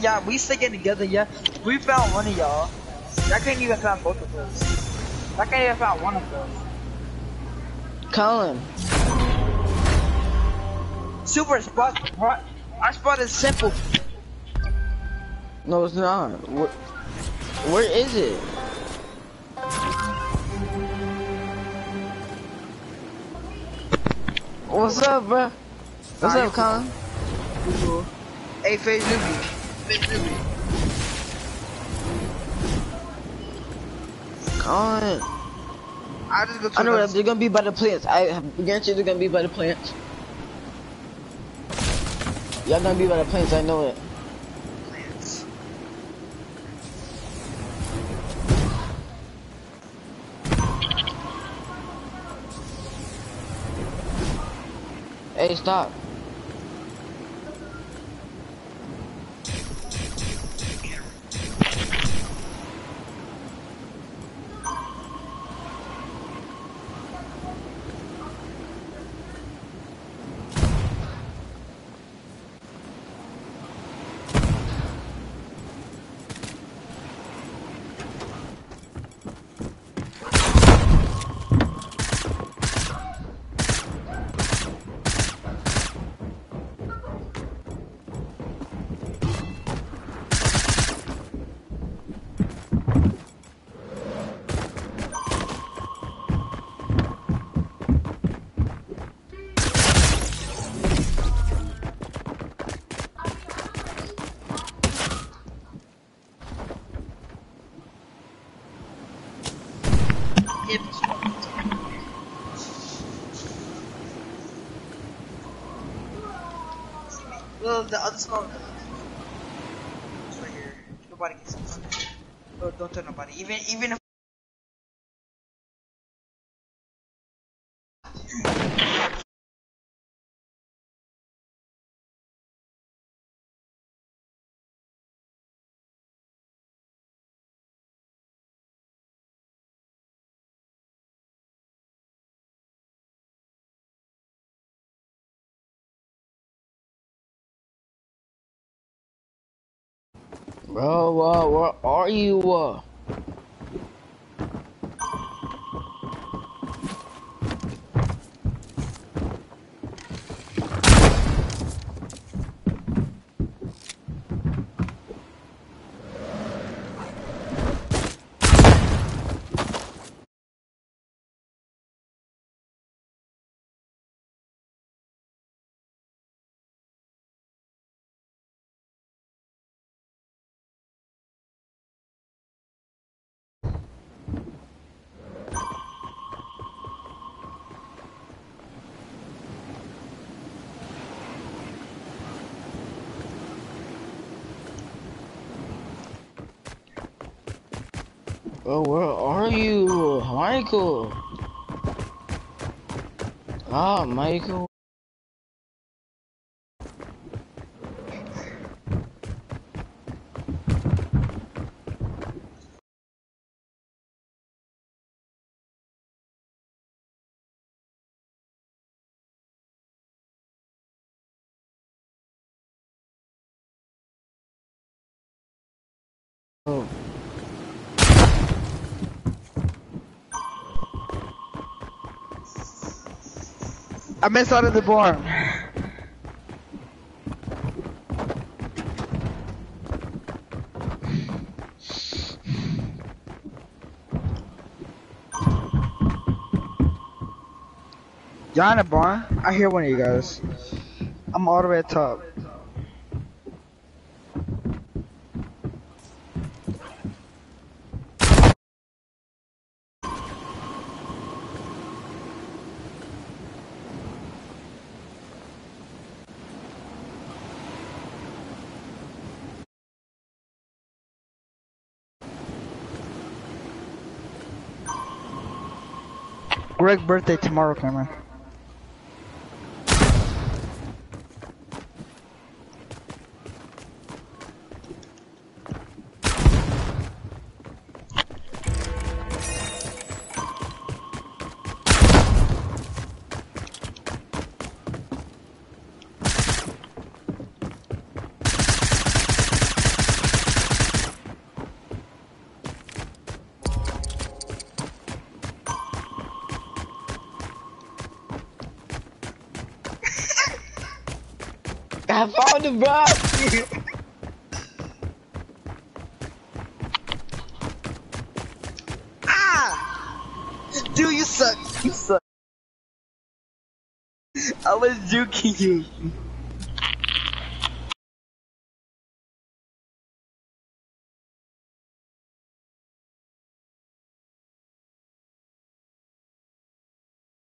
Yeah, we sticking together, yeah. We found one of y'all. Y'all can't even find both of us. I can't even find one of us. Colin. Super spot. What? Our spot is simple. No, it's not. Where, where is it? What's up, bro? What's up, Colin? cool. Hey, Phase Newbie. Newbie. Colin. I just go to I know they're gonna be by the plants. I have- guarantee they're gonna be by the plants. Y'all gonna be by the plants, I know it. plants. Hey, stop. Well, the other small. Right here. Nobody can see. Oh, don't tell nobody. Even even if. Bro, uh, where are you? Uh? Bro, where are you? Michael. Ah, Michael. I missed out of the barn. Y'all in the barn? I hear one of you guys. I'm all the way at top. Greg birthday tomorrow, Cameron. I found him, bro. ah! Dude, you suck. You suck. I was juking you.